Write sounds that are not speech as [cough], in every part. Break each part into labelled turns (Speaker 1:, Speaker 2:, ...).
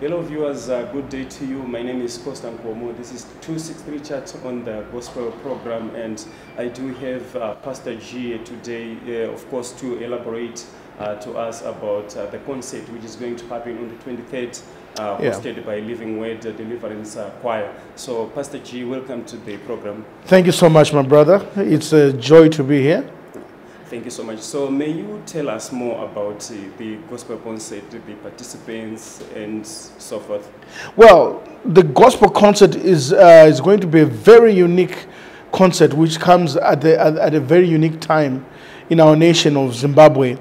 Speaker 1: Hello viewers, uh, good day to you. My name is Costa Nkomo. This is 263 Chat on the Gospel program and I do have uh, Pastor G today, uh, of course, to elaborate uh, to us about uh, the concert which is going to happen on the 23rd, uh,
Speaker 2: Yeah.
Speaker 1: hosted by Living Word Deliverance uh, Choir. So Pastor G, welcome to the program.
Speaker 2: Thank you so much, my brother. It's a joy to be here.
Speaker 1: Thank you so much. So may you tell us more about uh, the gospel concert, the participants and so forth?
Speaker 2: Well, the gospel concert is uh, is going to be a very unique concert, which comes at, the, at, at a very unique time in our nation of Zimbabwe.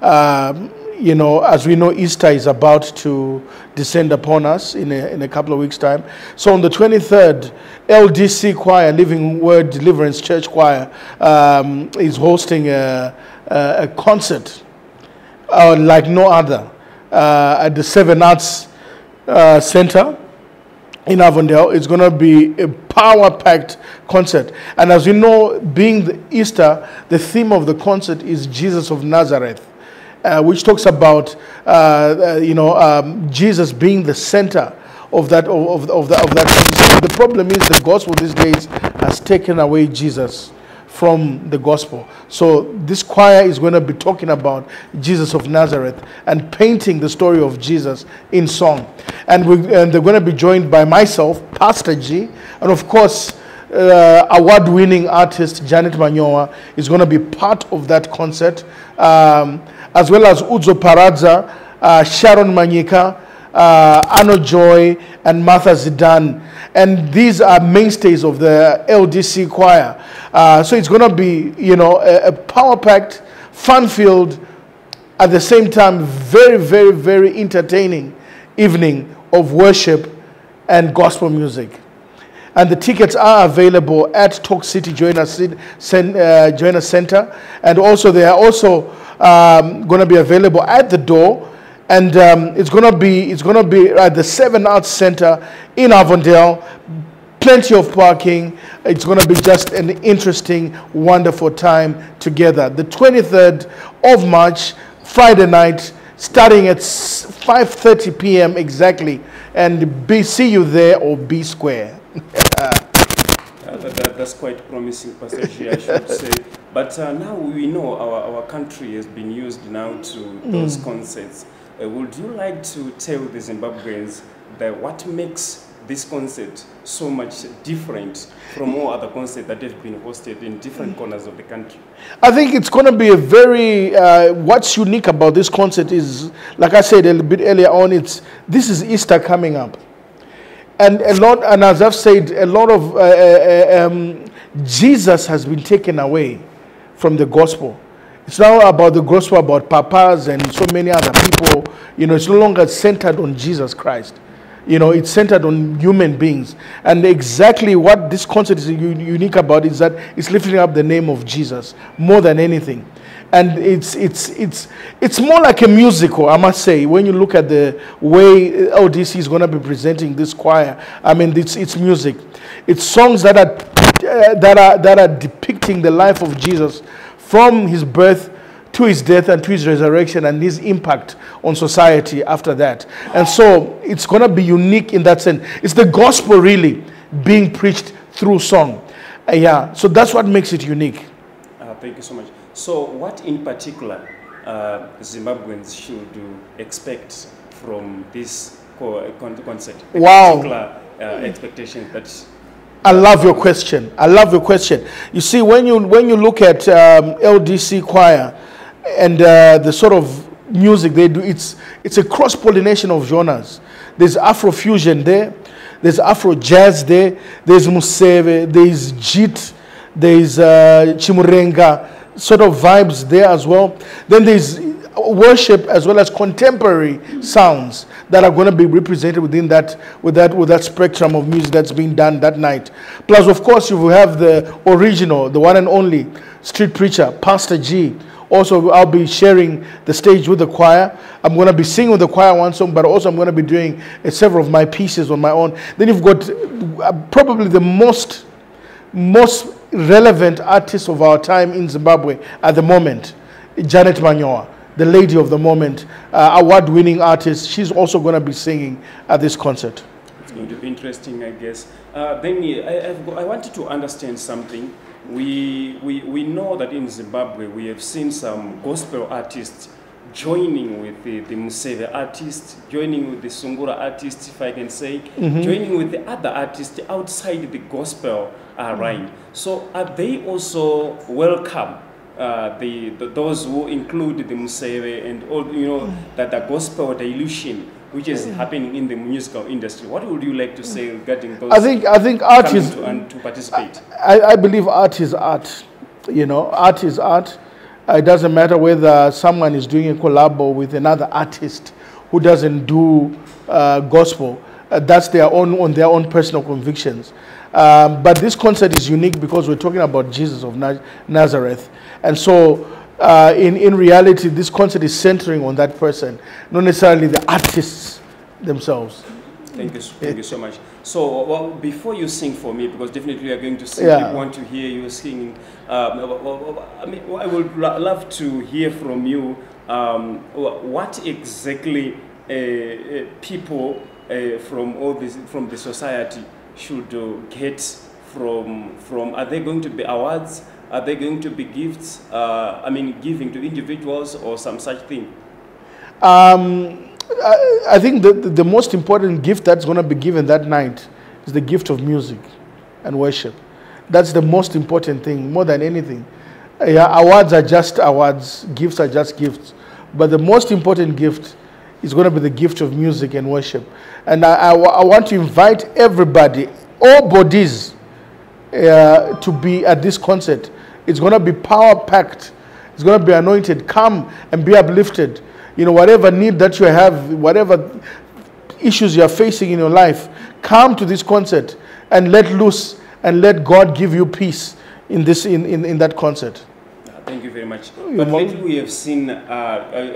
Speaker 2: Um, you know, as we know, Easter is about to descend upon us in a, in a couple of weeks' time. So on the 23rd, LDC Choir, Living Word Deliverance Church Choir, um, is hosting a, a, concert uh, like no other uh, at the Seven Arts uh, Center in Avondale. It's going to be a power packed concert. And as you know, being the Easter, the theme of the concert is Jesus of Nazareth. Uh, which talks about uh, uh, you know um, Jesus being the center of that of, of, that, of that. The problem is the gospel these days has taken away Jesus from the gospel. So this choir is going to be talking about Jesus of Nazareth and painting the story of Jesus in song. And, we, and they're going to be joined by myself, Pastor G, and of course, uh, award-winning artist Janet Manyowa is going to be part of that concert, um, as well as Uzo Paradza, uh, Sharon Manyika, uh, Joy, and Martha Zidane. And these are mainstays of the LDC choir. Uh, so it's going to be, you know, a, a power-packed, fun-filled, at the same time, very, very, very entertaining evening of worship and gospel music. And the tickets are available at Talk City Cen- uh, Center. And also, they are also um, going to be available at the door. And um, it's going to be it's going to be at the Seven Arts Center in Avondale. Plenty of parking. It's going to be just an interesting, wonderful time together. The 23rd of March, Friday night, starting at 5:30 p.m. exactly. And be see you there or be square. [laughs]
Speaker 1: That, that, that's quite promising, Pastor G, I should say. But uh, now we know our, our country has been used now to those concerts. Uh, would you like to tell the Zimbabweans that what makes this concert so much different from all other concerts that have been hosted in different corners of the country?
Speaker 2: I think it's going to be a very. Uh, what's unique about this concert is, like I said a little bit earlier on, it's this is Easter coming up, and a lot. And as I've said, a lot of uh, uh, um, Jesus has been taken away from the gospel. It's now about the gospel about papas and so many other people. You know, it's no longer centered on Jesus Christ. You know, it's centered on human beings. And exactly what this concert is unique about is that it's lifting up the name of Jesus more than anything. And it's, it's, it's, it's more like a musical, I must say, when you look at the way LDC is going to be presenting this choir. I mean, it's, it's music. It's songs that are, uh, that, are, that are depicting the life of Jesus from his birth to his death and to his resurrection and his impact on society after that. And so it's going to be unique in that sense. It's the gospel really being preached through song. Uh, yeah, so that's what makes it unique.
Speaker 1: Uh, thank you so much. So, what in particular uh, Zimbabweans should expect from this co- concert?
Speaker 2: Wow.
Speaker 1: Particular uh, expectations that
Speaker 2: I love your question. I love your question. You see, when you when you look at um, LDC choir and uh, the sort of music they do, it's it's a cross pollination of genres. There's Afro fusion there, there's Afro jazz there, there's Museve, there's Jit, there's uh, Chimurenga sort of vibes there as well. Then there's worship as well as contemporary sounds that are going to be represented within that with that with that spectrum of music that's being done that night. Plus of course you will have the original the one and only street preacher pastor g also i'll be sharing the stage with the choir. I'm going to be singing with the choir one song but also i'm going to be doing uh, several of my pieces on my own. Then you've got uh, probably the most most relevant artist of our time in zimbabwe at the moment Janet Manyowa. The lady of the moment, uh, award-winning artist. She's also going to be singing at this concert.
Speaker 1: It's going to be interesting, I guess. Uh, then I, got, I wanted to understand something. We, we, we know that in Zimbabwe we have seen some gospel artists joining with the, the Museve artists, joining with the Sungura artists, if I can say, joining with the other artists outside the gospel uh, line. So are they also welcome? Uh, the, the those who include the Museve and all you know that the gospel dilution which is happening in the musical industry. What would you like to say regarding those
Speaker 2: I think I think art is
Speaker 1: to, and to participate?
Speaker 2: I, I believe art is art. You know, art is art. Uh, It doesn't matter whether someone is doing a collabo with another artist who doesn't do uh, gospel. Uh, that's their own on their own personal convictions. Um, but this concert is unique because we're talking about Jesus of Na- Nazareth, and so. Uh, in, in reality, this concert is centering on that person, not necessarily the artists themselves.
Speaker 1: Thank you, thank you so much. So, well, before you sing for me, because definitely we are going to sing,
Speaker 2: Yeah.
Speaker 1: we want to hear you singing. Um, I mean, I would lo- love to hear from you. Um, what exactly uh, uh, people uh, from all this, from the society should uh, get from from? Are they going to be awards? Are they going to be gifts? Uh, I mean, giving to individuals or some such thing?
Speaker 2: Um, I, I think the, the, most important gift that's going to be given that night is the gift of music and worship. That's the most important thing, more than anything. Yeah, awards are just awards, gifts are just gifts. But the most important gift is going to be the gift of music and worship. And I, I I want to invite everybody, all bodies, uh, to be at this concert. It's going to be power packed. It's going to be anointed. Come and be uplifted. You know, whatever need that you have, whatever issues you are facing in your life, come to this concert and let loose and let God give you peace in this in, in, in that concert.
Speaker 1: Uh, Thank you very much.
Speaker 2: You're
Speaker 1: But lately we have seen, uh,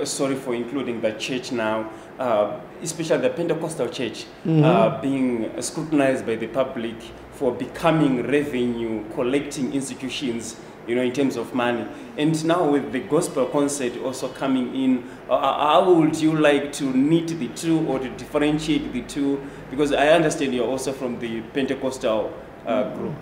Speaker 1: uh, sorry for including the church now, uh, especially the Pentecostal church,
Speaker 2: Mm-hmm.
Speaker 1: uh, being scrutinized by the public for becoming revenue collecting institutions, you know, in terms of money. And now with the gospel concert also coming in, uh, uh, how would you like to knit the two or to differentiate the two? Because I understand you're also from the Pentecostal uh, group.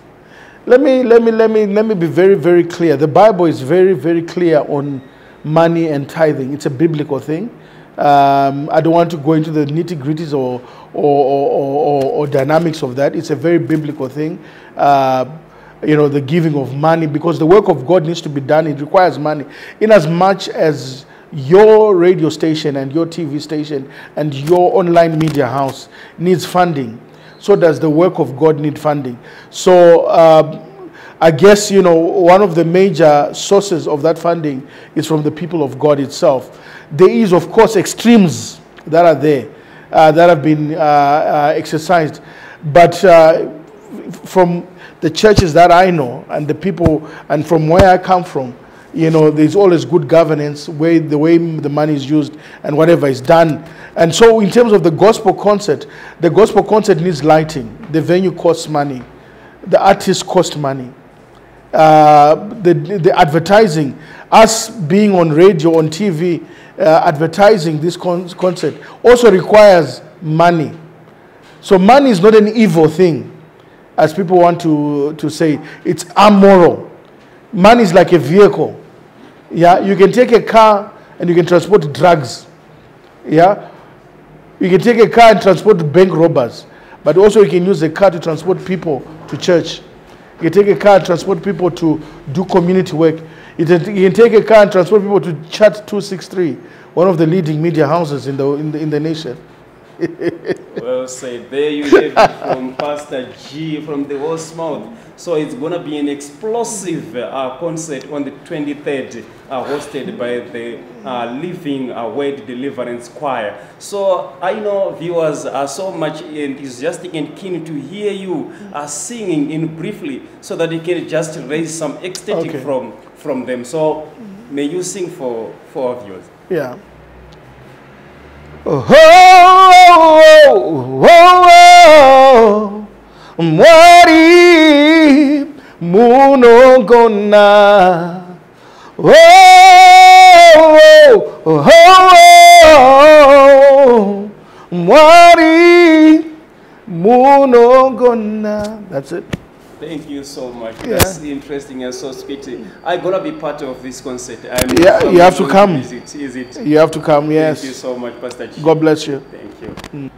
Speaker 2: Let me let me let me let me be very very clear. The Bible is very very clear on money and tithing. It's a biblical thing. Um, I don't want to go into the nitty gritties or or, or, or, or dynamics of that. It's a very biblical thing. Uh, you know, the giving of money because the work of God needs to be done. It requires money. In as much as your radio station and your TV station and your online media house needs funding, so does the work of God need funding. So um, I guess you know one of the major sources of that funding is from the people of God itself. There is, of course, extremes that are there uh, that have been uh, uh, exercised, but uh, from the churches that I know and the people and from where I come from, you know, there's always good governance, way the way the money is used and whatever is done. And so, in terms of the gospel concert, the gospel concert needs lighting. The venue costs money. The artists cost money. Uh, the, the advertising, us being on radio, on TV, uh, advertising this con- concert also requires money. So money is not an evil thing, as people want to, to say. It's amoral. Money is like a vehicle. Yeah, you can take a car and you can transport drugs. Yeah, you can take a car and transport bank robbers, but also you can use a car to transport people to church. You can take a car and transport people to do community work. You can take a car and transport people to Chat 263, one of the leading media houses in the, in the, in the nation. [laughs]
Speaker 1: Well said. There you have it from [laughs] Pastor G from the horse mouth. So it's going to be an explosive uh, concert on the 23rd, uh, hosted by the uh, Living uh, Word Deliverance Choir. So I know viewers are so much enthusiastic and keen to hear you uh, singing in briefly so that you can just raise some ecstatic
Speaker 2: Okay.
Speaker 1: from, from them. So may you sing for, for our viewers.
Speaker 2: Yeah. Oh, oh, oh, oh, oh, mwari munogona oh, oh, oh, oh, mwari munogona. That's it.
Speaker 1: Thank you so much.
Speaker 2: Yeah.
Speaker 1: That's interesting and so sweet. I'm gonna be part of this concert. I'm
Speaker 2: Yeah, you have to come.
Speaker 1: Visit. Is it?
Speaker 2: You have to come, Yes.
Speaker 1: Thank you so much, Pastor G.
Speaker 2: God bless you.
Speaker 1: Thank you.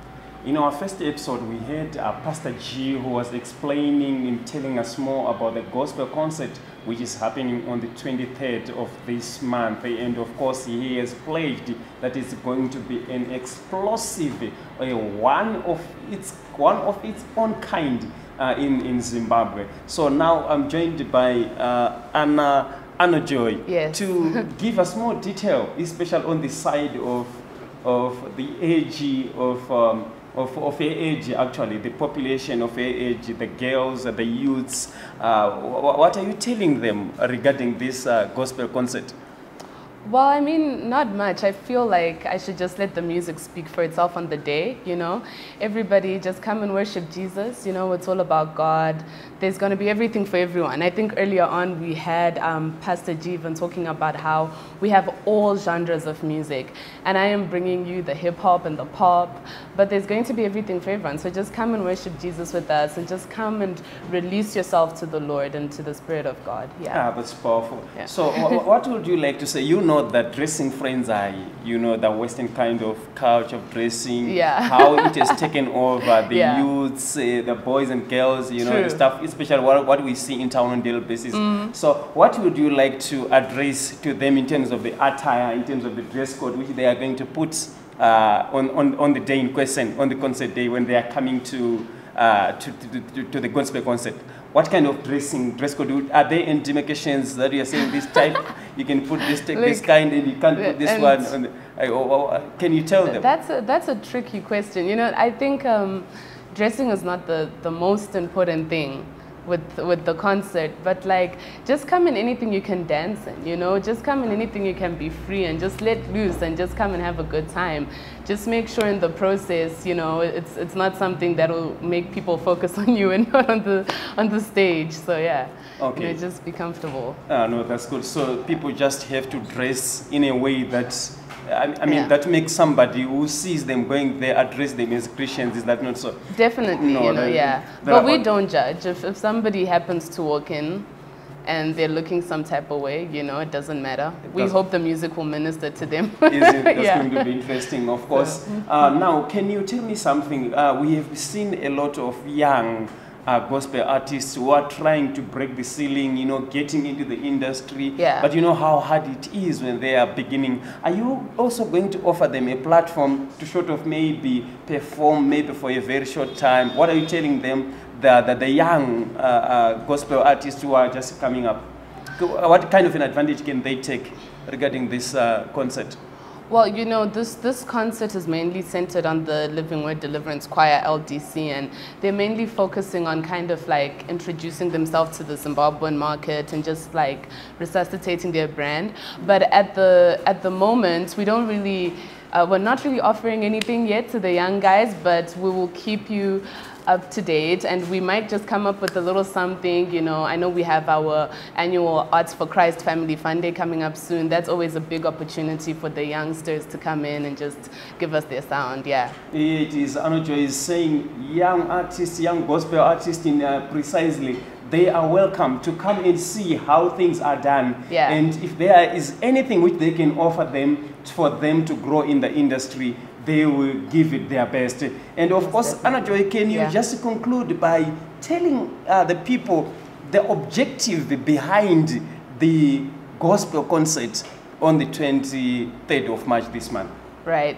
Speaker 1: In our first episode, we had uh, Pastor G who was explaining and telling us more about the gospel concert which is happening on the 23rd of this month. And of course, he has pledged that it's going to be an explosive, uh, one of its one of its own kind uh, in in Zimbabwe. So now I'm joined by uh, Anna Anna Joy
Speaker 3: Yes.
Speaker 1: to [laughs] give us more detail, especially on the side of of the age of um, of, of age actually the population of age the girls the youths uh, what are you telling them regarding this uh, gospel concert
Speaker 3: Well, I mean, not much. I feel like I should just let the music speak for itself on the day, you know? Everybody just come and worship Jesus, you know? It's all about God. There's going to be everything for everyone. I think earlier on we had um, Pastor Jeevan talking about how we have all genres of music. And I am bringing you the hip hop and the pop, but there's going to be everything for everyone. So just come and worship Jesus with us and just come and release yourself to the Lord and to the Spirit of God. Yeah.
Speaker 1: Ah, that's powerful.
Speaker 3: Yeah.
Speaker 1: So, what would you like to say? You know that dressing friends are, you know, the Western kind of culture of dressing.
Speaker 3: Yeah. [laughs]
Speaker 1: How it has taken over the
Speaker 3: Yeah.
Speaker 1: youths, uh, the boys and girls, you know, the stuff, especially what, what we see in town on daily basis.
Speaker 3: Mm.
Speaker 1: So, what would you like to address to them in terms of the attire, in terms of the dress code, which they are going to put uh, on, on, on the day in question, on the concert day when they are coming to, uh, to, to, to, to the gospel concert? What kind of dressing, dress code? Are there any demarcations that you are saying this type, you can put this, this
Speaker 3: Like,
Speaker 1: kind and you can't put this one? On the, I- oh, oh, can you tell them?
Speaker 3: That's a, that's a tricky question. You know, I think um, dressing is not the, the most important thing with with the concert, but like just come in anything you can dance in. You know, just come in anything you can be free and just let loose and just come and have a good time. Just make sure in the process, you know, it's it's not something that will make people focus on you [laughs] and not on the on the stage. So yeah,
Speaker 1: Okay.
Speaker 3: you know, just be comfortable.
Speaker 1: Ah, no, that's good. So people just have to dress in a way that, I, I mean,
Speaker 3: Yeah.
Speaker 1: that makes somebody who sees them going there address them as Christians. Is that not so?
Speaker 3: Definitely,
Speaker 1: No,
Speaker 3: you know, yeah. But we don't judge. If, if somebody happens to walk in and they're looking some type of way, you know, it doesn't matter. we
Speaker 1: doesn't-
Speaker 3: hope the music will minister to them.
Speaker 1: Is it? [laughs] That's
Speaker 3: Yeah.
Speaker 1: going to be interesting, of course. Uh, now, can you tell me something? Uh, we have seen a lot of young uh, gospel artists who are trying to break the ceiling, you know, getting into the industry.
Speaker 3: Yeah.
Speaker 1: But you know how hard it is when they are beginning. Are you also going to offer them a platform to sort of maybe perform maybe for a very short time? What are you telling them, the, the, the young uh, uh, gospel artists who are just coming up? What kind of an advantage can they take regarding this uh, concert?
Speaker 3: Well, you know, this, this concert is mainly centered on the Living Word Deliverance Choir LDC, and they're mainly focusing on kind of like introducing themselves to the Zimbabwean market and just like resuscitating their brand. But at the, at the moment, we don't really, uh, we're not really offering anything yet to the young guys, but we will keep you up to date and we might just come up with a little something you know i know we have our annual arts for christ family fun day coming up soon that's always a big opportunity for the youngsters to come in and just give us their sound yeah
Speaker 1: It is Anojo is saying young artists, young gospel artists in uh, precisely they are welcome to come and see how things are done.
Speaker 3: Yeah.
Speaker 1: And if there is anything which they can offer them for them to grow in the industry, they will give it their best. And of course, Anajoy, can you
Speaker 3: Yeah.
Speaker 1: just conclude by telling uh, the people the objective behind the gospel concert on the 23rd of March this month?
Speaker 3: Right.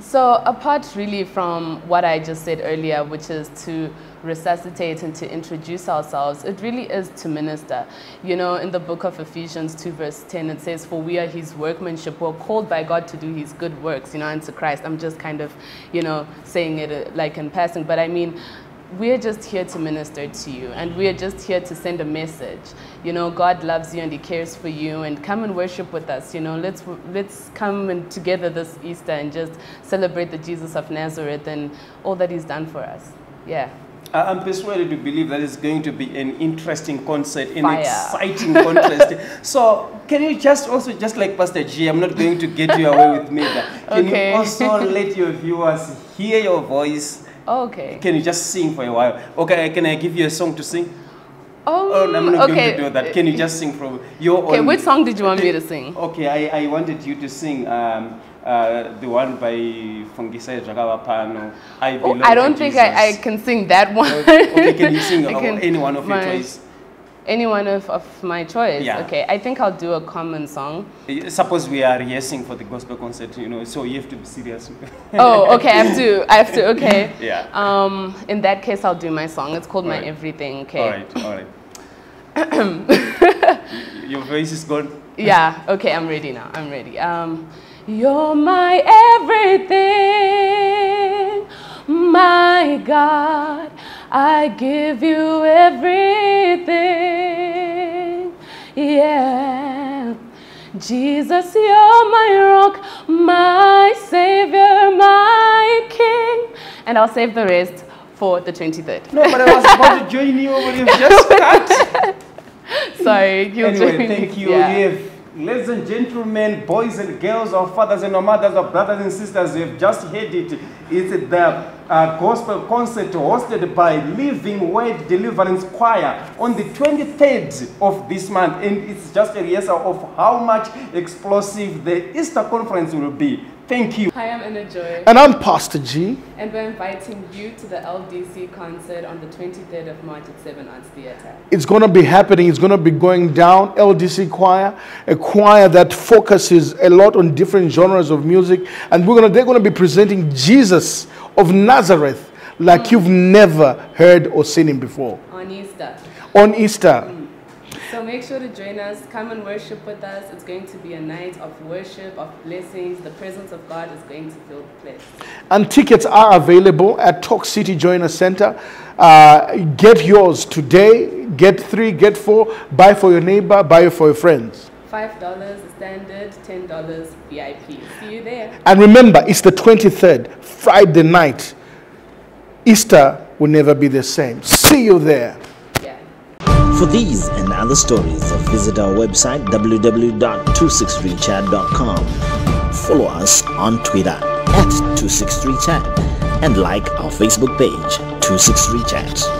Speaker 3: So apart really from what I just said earlier, which is to resuscitate and to introduce ourselves, it really is to minister. You know, in the book of Ephesians 2 verse 10, it says, for we are his workmanship. We're called by God to do his good works, you know, unto Christ. I'm just kind of, you know, saying it uh, like in passing, but I mean, we're just here to minister to you and we're just here to send a message you know god loves you and he cares for you and come and worship with us you know let's let's come and together this easter and just celebrate the jesus of nazareth and all that he's done for us yeah
Speaker 1: I'm persuaded to believe that it's going to be an interesting concert, an
Speaker 3: Fire.
Speaker 1: exciting contest. [laughs] So, can you just also, just like Pastor G, I'm not going to get you away with me, can
Speaker 3: Okay.
Speaker 1: you also let your viewers hear your voice?
Speaker 3: Okay.
Speaker 1: Can you just sing for a while? Okay, can I give you a song to sing?
Speaker 3: Oh,
Speaker 1: Oh, I'm not
Speaker 3: okay.
Speaker 1: going to do that. Can you just sing from your
Speaker 3: Okay,
Speaker 1: own?
Speaker 3: which song did you want me to sing?
Speaker 1: Okay, I, I wanted you to sing um, uh, the one by Fungisai Zvakavapano. I
Speaker 3: Oh, I don't think I, I can sing that one.
Speaker 1: Okay, can you sing [laughs]
Speaker 3: can-
Speaker 1: any one of your
Speaker 3: my-
Speaker 1: choice?
Speaker 3: Any one of, of my choice?
Speaker 1: Yeah.
Speaker 3: Okay, I think I'll do a common song.
Speaker 1: Uh, Suppose we are rehearsing for the gospel concert, you know, so you have to be serious.
Speaker 3: Oh, okay, I have to, I have to, okay. [laughs]
Speaker 1: Yeah.
Speaker 3: Um, in that case, I'll do my song. It's called My
Speaker 1: Alright.
Speaker 3: Everything, okay?
Speaker 1: all right, all right. [coughs] your voice is gone.
Speaker 3: Yeah, okay, I'm ready now. I'm ready. Um, you're my everything, my God. I give you everything. Yeah. Jesus, you're my rock, my savior, my king. And I'll save the rest for the 23rd.
Speaker 1: No, but I was about to join you, but you've [laughs] just cut.
Speaker 3: Sorry, you'll
Speaker 1: anyway,
Speaker 3: join me.
Speaker 1: thank you.
Speaker 3: Yeah.
Speaker 1: Ladies and gentlemen, boys and girls, our fathers and our mothers, our brothers and sisters, you have just heard it. It's the uh, gospel concert hosted by Living Word Deliverance Choir on the 23rd of this month. And it's just a rehearsal of how much explosive the Easter conference will be. Thank you.
Speaker 3: Hi, I'm Anna Joy.
Speaker 2: And I'm Pastor G.
Speaker 3: And we're inviting you to the LDC concert on the 23rd of March at 7 Arts Theatre.
Speaker 2: It's going to be happening. It's going to be going down. LDC Choir, a choir that focuses a lot on different genres of music, and we're going to they're going to be presenting Jesus of Nazareth like mm. you've never heard or seen him before
Speaker 3: On Easter.
Speaker 2: on Easter.
Speaker 3: So make sure to join us. Come and worship with us. It's going to be a night of worship, of blessings. The presence of God is going to fill the place.
Speaker 2: And tickets are available at Talk City Joina Center. Uh, get yours today. Get three, get four. Buy for your neighbor, buy for your friends.
Speaker 3: $5 standard, $10 VIP. See you there.
Speaker 2: And remember, it's the 23rd, Friday night. Easter will never be the same. See you there.
Speaker 4: For these and other stories, visit our website www.263chat.com. Follow us on Twitter at 263chat and like our Facebook page 263chat.